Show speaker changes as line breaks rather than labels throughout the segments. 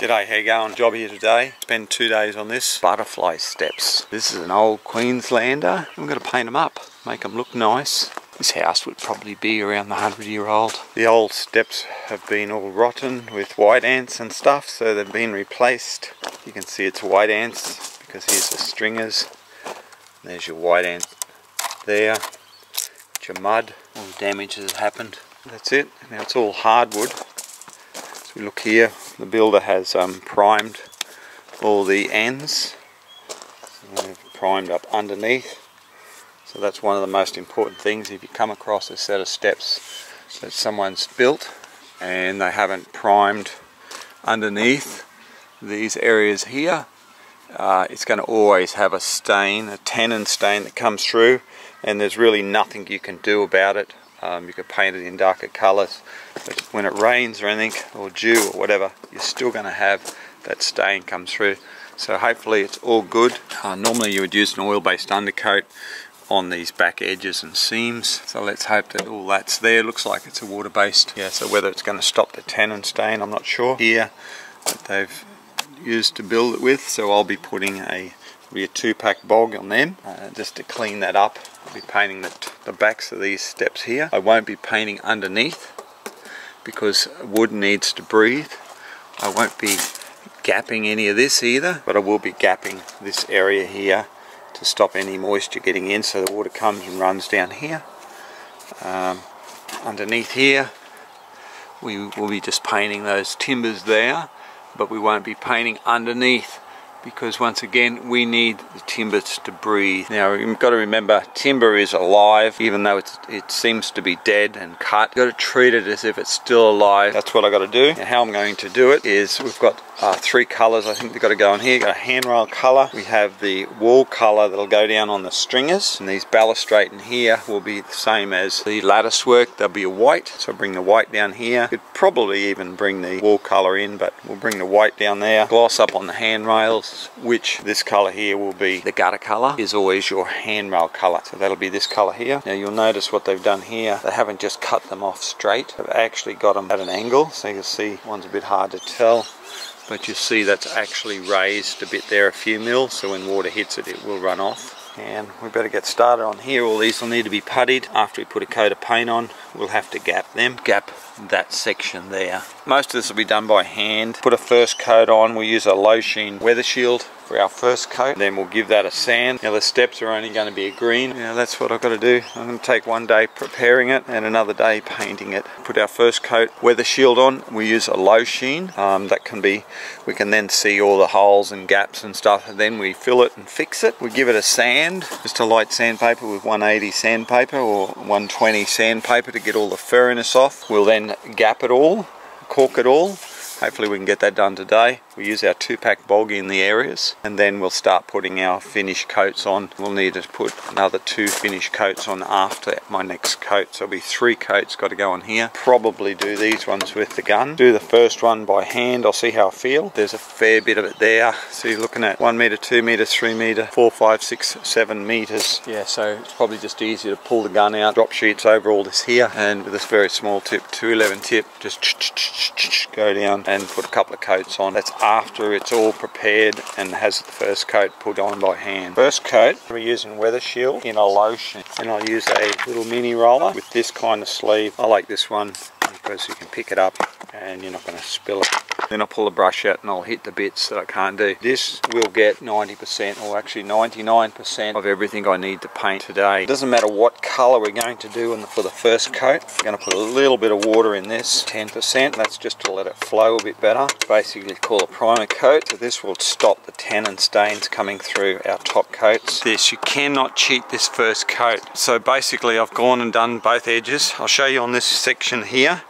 G'day, how you going? Job here today. Spend two days on this. Butterfly steps. This is an old Queenslander. I'm going to paint them up, make them look nice. This house would probably be around the 100 year old. The old steps have been all rotten with white ants and stuff, so they've been replaced. You can see it's white ants because here's the stringers. There's your white ant there. It's your mud. All the damage has happened. That's it. Now it's all hardwood. So we look here, the builder has um, primed all the ends. Primed up underneath. So that's one of the most important things if you come across a set of steps that someone's built and they haven't primed underneath these areas here uh, it's going to always have a stain, a tannin stain that comes through and there's really nothing you can do about it. Um, you could paint it in darker colours but when it rains or anything or dew or whatever you're still going to have that stain come through. So hopefully it's all good. Uh, normally you would use an oil based undercoat on these back edges and seams. So let's hope that all that's there. Looks like it's a water based. Yeah, so whether it's going to stop the tannin stain I'm not sure. Here that they've used to build it with so I'll be putting a be a two pack bog on them uh, just to clean that up. I'll be painting the, the backs of these steps here. I won't be painting underneath because wood needs to breathe. I won't be gapping any of this either but I will be gapping this area here to stop any moisture getting in so the water comes and runs down here. Um, underneath here we will be just painting those timbers there but we won't be painting underneath because once again we need the timbers to breathe. Now you've got to remember timber is alive even though it seems to be dead and cut. You've got to treat it as if it's still alive. That's what I've got to do. Now how I'm going to do it is we've got uh, three colours I think they've got to go on here. You've got a handrail colour, we have the wall colour that'll go down on the stringers and these balustrade in here will be the same as the lattice work. There'll be a white so I'll bring the white down here. Could probably even bring the wall colour in but we'll bring the white down there. Gloss up on the handrails which this colour here will be. The gutter colour is always your handrail colour. So that'll be this colour here. Now you'll notice what they've done here. They haven't just cut them off straight. They've actually got them at an angle. So you can see one's a bit hard to tell but you see that's actually raised a bit there a few mils so when water hits it it will run off. And we better get started on here. All these will need to be puttied after we put a coat of paint on we'll have to gap them gap that section there most of this will be done by hand put a first coat on we'll use a low sheen Weathershield for our first coat. Then we'll give that a sand. Now the steps are only going to be a green. Now that's what I've got to do. I'm going to take one day preparing it and another day painting it. Put our first coat Weathershield on. We use a low sheen. Um, that can be, we can then see all the holes and gaps and stuff. And then we fill it and fix it. We give it a sand, just a light sandpaper with 180 sandpaper or 120 sandpaper to get all the furriness off. We'll then gap it all, caulk it all. Hopefully we can get that done today. We use our two pack bog in the areas and then we'll start putting our finish coats on. We'll need to put another two finish coats on after my next coat. So there'll be three coats got to go on here. Probably do these ones with the gun. Do the first one by hand. I'll see how I feel. There's a fair bit of it there. So you're looking at one meter, two meter, three meter, four, five, six, seven meters. Yeah, so it's probably just easier to pull the gun out, drop sheets over all this here and with this very small tip, 211 tip, just go down and put a couple of coats on. That's after it's all prepared and has the first coat put on by hand. First coat, we're using Weathershield in a lotion. And I'll use a little mini roller with this kind of sleeve. I like this one because you can pick it up and you're not going to spill it. Then I'll pull the brush out and I'll hit the bits that I can't do. This will get 90% or actually 99% of everything I need to paint today. It doesn't matter what colour we're going to do the, for the first coat. I'm going to put a little bit of water in this, 10%. That's just to let it flow a bit better. Basically call a primer coat. So this will stop the tannin stains coming through our top coats. This, you cannot cheat this first coat. So basically I've gone and done both edges. I'll show you on this section here.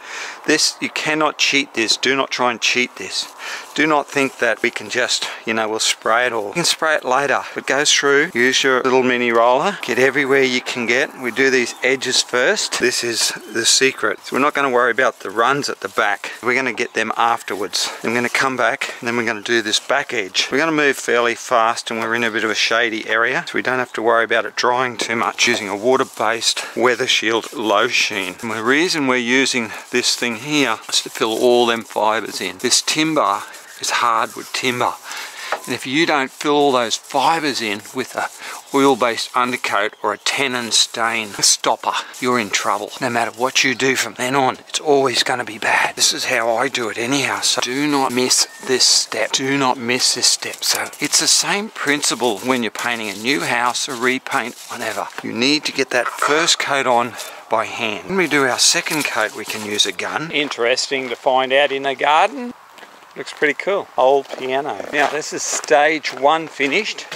This, you cannot cheat this. Do not try and cheat this. Do not think that we can just, you know, we'll spray it all. You can spray it later. It goes through, use your little mini roller, get everywhere you can get. We do these edges first. This is the secret. So we're not going to worry about the runs at the back. We're going to get them afterwards. I'm going to come back and then we're going to do this back edge. We're going to move fairly fast and we're in a bit of a shady area so we don't have to worry about it drying too much using a water-based Weathershield low sheen. And the reason we're using this thing here is to fill all them fibers in. This timber is hardwood timber. And if you don't fill all those fibres in with a oil-based undercoat or a tannin stain stopper, you're in trouble. No matter what you do from then on, it's always going to be bad. This is how I do it anyhow, so do not miss this step. Do not miss this step. So it's the same principle when you're painting a new house, a repaint, whatever. You need to get that first coat on by hand. When we do our second coat, we can use a gun. Interesting to find out in a garden. Looks pretty cool. Old piano. Now this is stage one finished.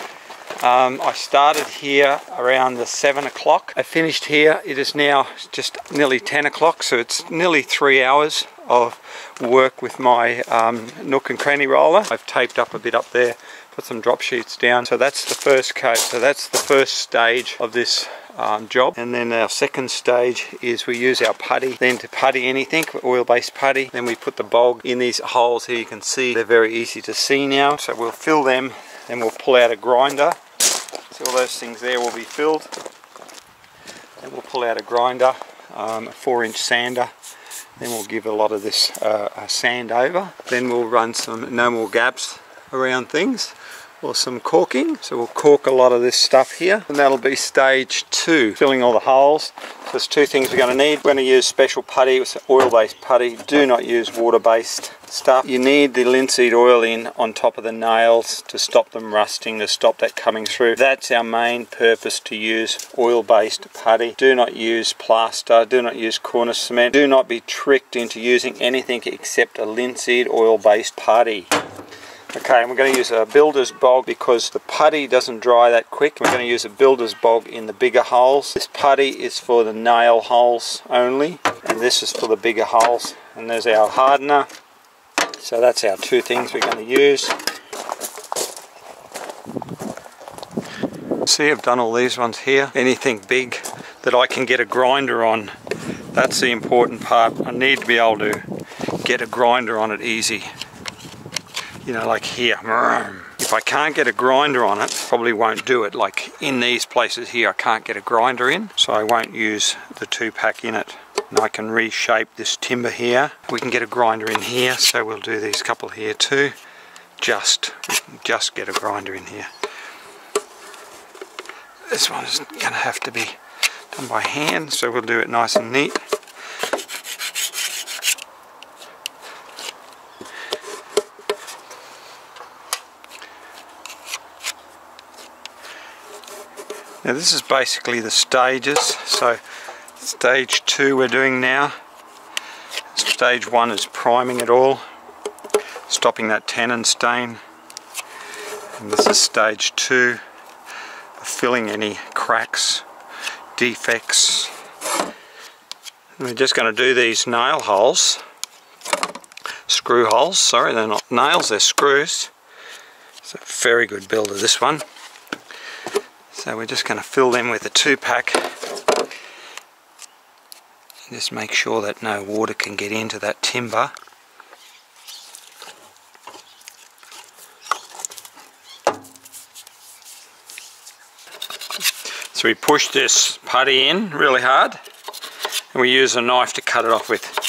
Um, I started here around the 7 o'clock. I finished here. It is now just nearly 10 o'clock, so it's nearly three hours of work with my um, nook and cranny roller. I've taped up a bit up there, put some drop sheets down. So that's the first coat. So that's the first stage of this um, job. And then our second stage is we use our putty then to putty anything, oil-based putty. Then we put the bog in these holes here. You can see they're very easy to see now. So we'll fill them, then we'll pull out a grinder. So all those things there will be filled. Then we'll pull out a grinder, um, a four inch sander. Then we'll give a lot of this uh, sand over. Then we'll run some no more gaps around things or some caulking. So we'll caulk a lot of this stuff here and that'll be stage two, filling all the holes. So there's two things we're going to need. We're going to use special putty, it's oil-based putty. Do not use water-based stuff. You need the linseed oil in on top of the nails to stop them rusting, to stop that coming through. That's our main purpose to use oil-based putty. Do not use plaster, do not use corner cement. Do not be tricked into using anything except a linseed oil-based putty. Okay, and we're going to use a builder's bog because the putty doesn't dry that quick. We're going to use a builder's bog in the bigger holes. This putty is for the nail holes only, and this is for the bigger holes. And there's our hardener. So that's our two things we're going to use. See, I've done all these ones here. Anything big that I can get a grinder on, that's the important part. I need to be able to get a grinder on it easy you know, like here. If I can't get a grinder on it, probably won't do it. Like in these places here, I can't get a grinder in, so I won't use the two pack in it. And I can reshape this timber here. We can get a grinder in here, so we'll do these couple here too. Just, just get a grinder in here. This one is gonna have to be done by hand, so we'll do it nice and neat. Now this is basically the stages. So stage two we're doing now. Stage one is priming it all, stopping that tannin stain. And this is stage two, filling any cracks, defects. And we're just going to do these nail holes, screw holes, sorry they're not nails, they're screws. It's a very good builder this one. So we're just going to fill them with a two pack. Just make sure that no water can get into that timber. So we push this putty in really hard and we use a knife to cut it off with.